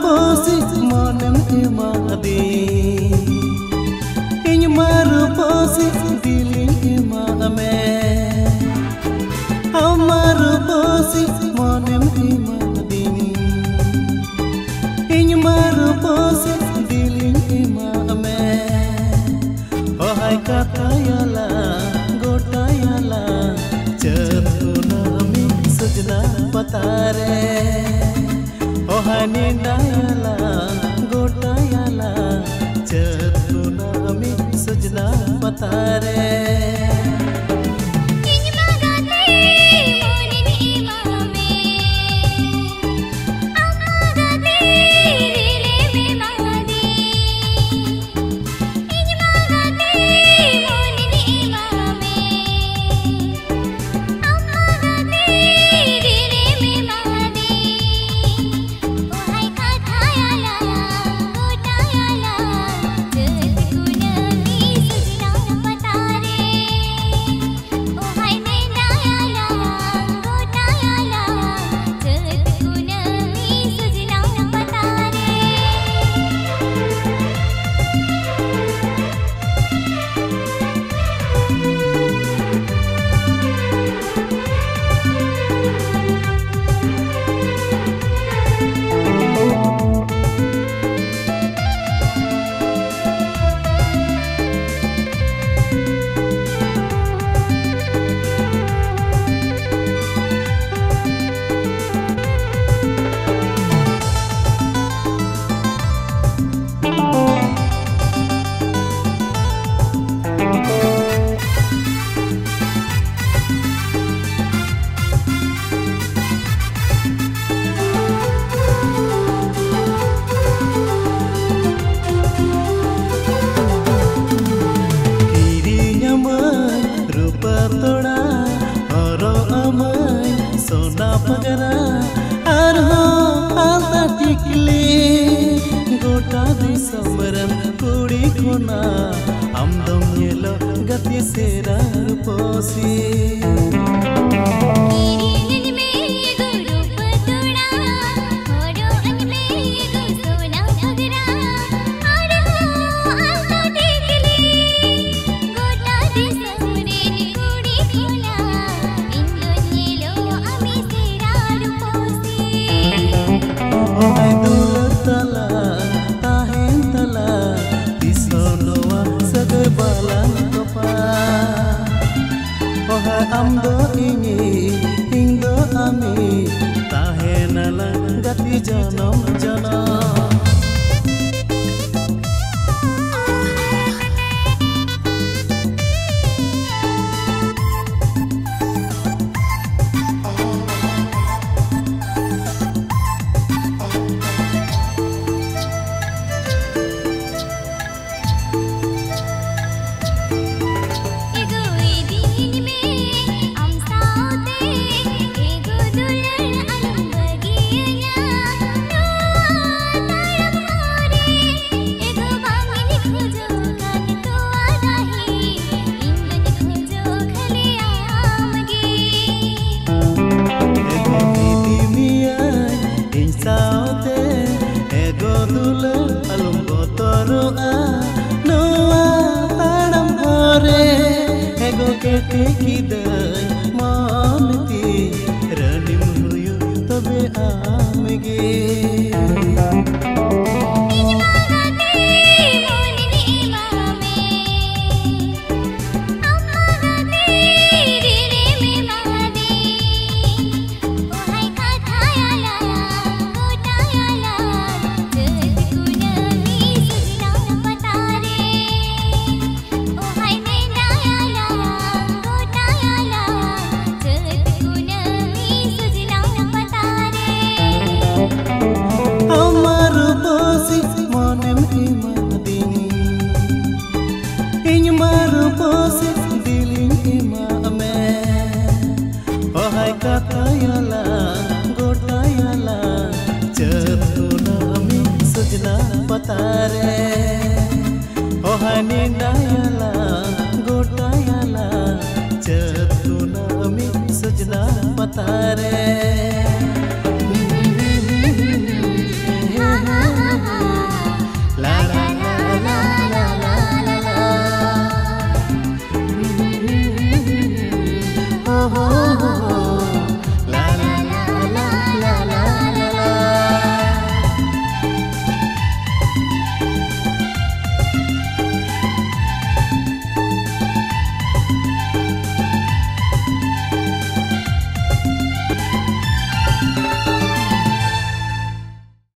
પોસી મનમ ઇમાન દيني in મરપોસી દિલ ઇમાન મે અમારપોસી મનમ ઇમાન દيني in મરપોસી દિલ ઇમાન મે ઓ હાય કા પાયાલા ગોટાયાલા ચતુનોમ સજદા પતારે nada. você. Assim. জনম জ me give. ತಾರೆ ಓಹನಿ ನಯಲ ಗೋಟಯಲ ಚತುನಮಿ ಸಜನ ಪತಾರೆ